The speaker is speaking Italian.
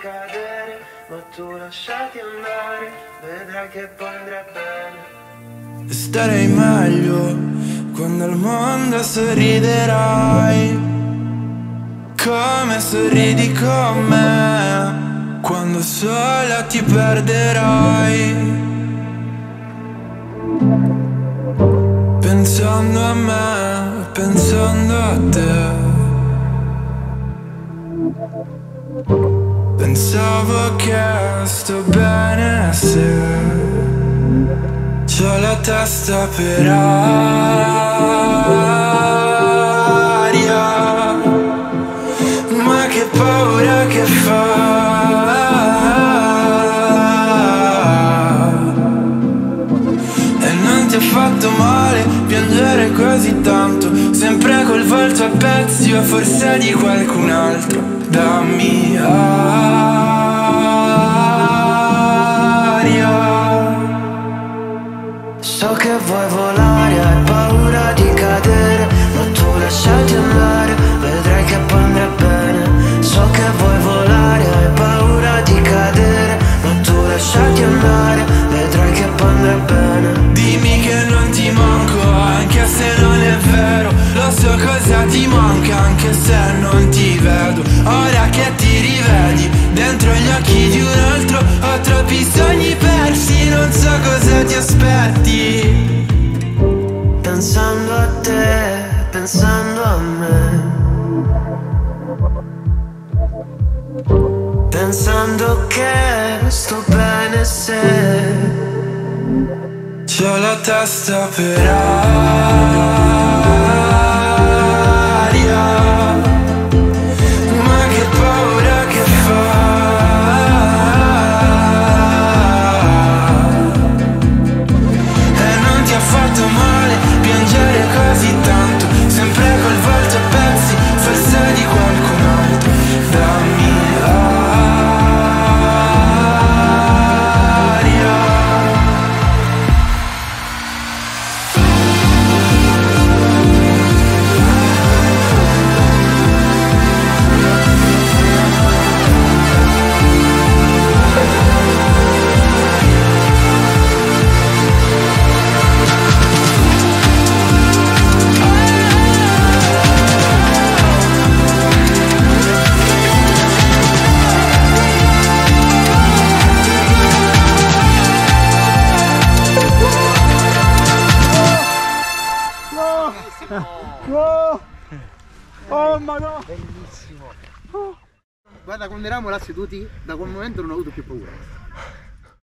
cadere, ma tu lasciati andare, vedrai che poi andrà bene. Starei meglio quando al mondo sorriderai, come sorridi con me, quando sola ti perderai. Pensando a me, pensando a te. Pensavo che sto bene se C'ho la testa per aria. Ma che paura che fa Sempre col volto a pezzi o forse di qualcun altro. Dammi aria. So che vuoi volare, hai paura di cadere, ma tu lasciati andare, vedrai che poi andrà bene. So che vuoi volare, hai paura di cadere, ma tu lasciati andare, ti manca anche se non ti vedo. Ora che ti rivedi dentro gli occhi di un altro Ho troppi sogni persi, non so cosa ti aspetti. Pensando a te, pensando a me. Pensando che sto bene se C'ho la testa per Oh ma no! Guarda, quando eravamo là seduti, da quel momento non ho avuto più paura.